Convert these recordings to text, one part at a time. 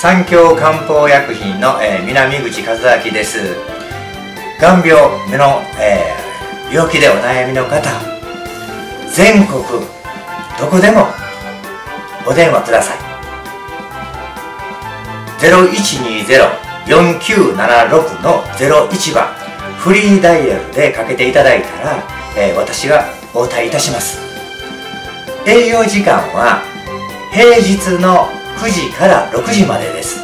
三協漢方薬品の、えー、南口和明です。眼病目の、えー、病気でお悩みの方全国どこでもお電話ください。0120-4976の01番フリーダイヤルでかけていただいたら、えー、私が応対いたします。営業時間は平日の9時から6時までです。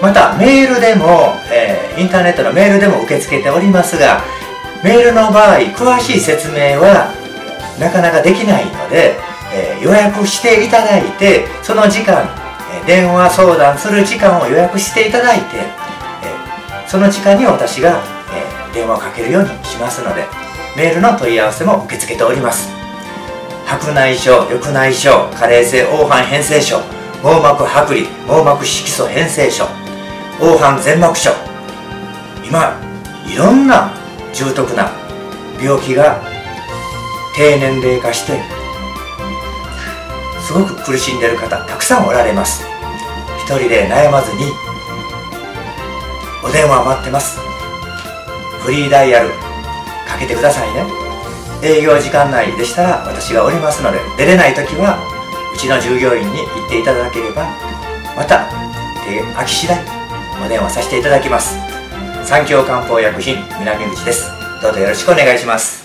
またメールでも、えー、インターネットのメールでも受け付けておりますがメールの場合詳しい説明はなかなかできないので、えー、予約していただいてその時間、え、電話相談する時間を予約していただいて、えその時間に私が、え電話をかけるようにしますのでメールの問い合わせも受け付けております。白内障緑内障加齢性黄斑変性症網膜剥離網膜色素変性症。黄斑全膜症。今いろんな重篤な病気が低年齢化してすごく苦しんでいる方たくさんおられます。一人で悩まずにお電話待ってます。フリーダイヤルかけてくださいね。営業時間内でしたら私がおりますので出れない時はうちの従業員に言っていただければまた手空き次第お電話させていただきます。三協漢方薬品南口です。どうぞよろしくお願いします。